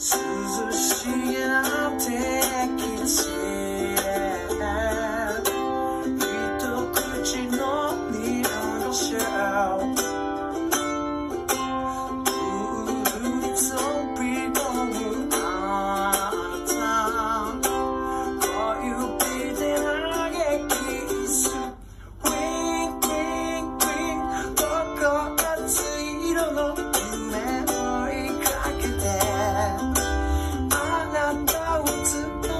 Susan, she and I'll take it slow.